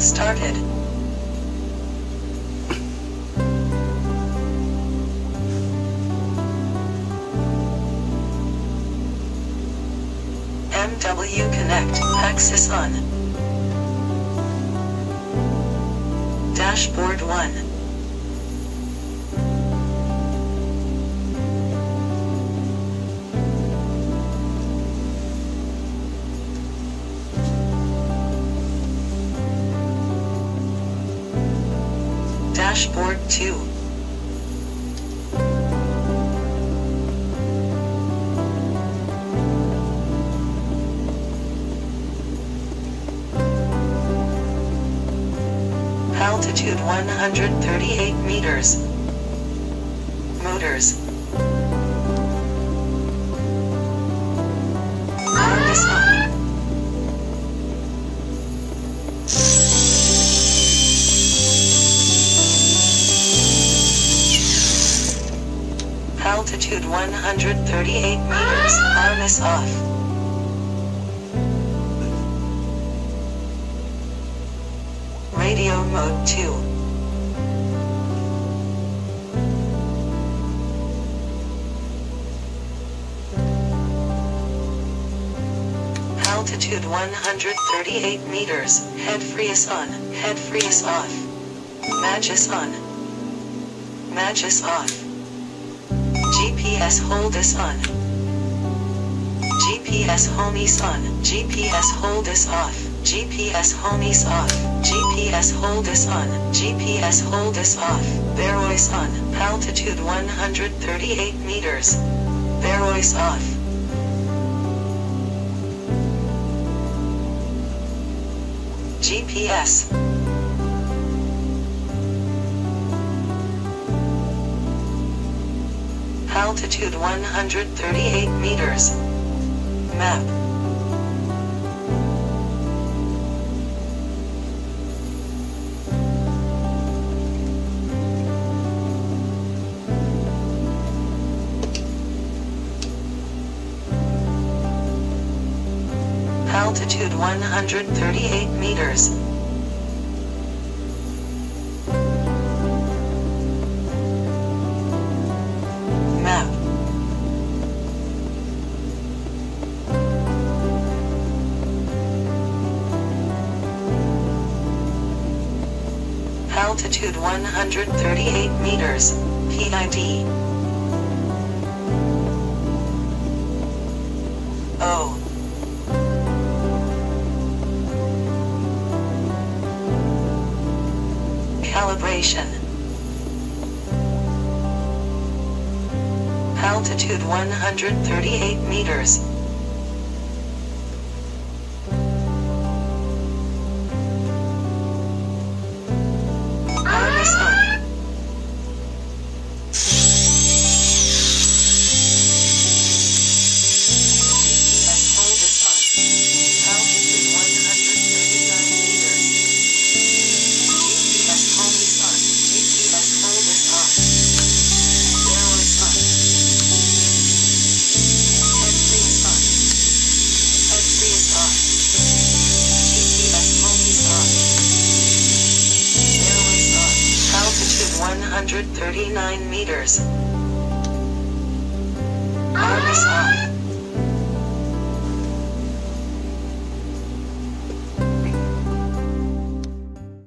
started. MW Connect, Axis On. Dashboard 1. Dashboard 2. Altitude 138 meters. Motors. Altitude 138 meters. Harness off. Radio mode 2. Altitude 138 meters. Head free is on. Head free is off. Matches on. Matches off. GPS hold is on. GPS home is on. GPS hold is off. GPS home is off. GPS hold is on. GPS hold is off. Baro is on. Altitude 138 meters. Baro is off. GPS. Altitude 138 meters. Map. Altitude 138 meters. Altitude 138 meters. PID. O. Oh. Calibration. Altitude 138 meters. 139 meters.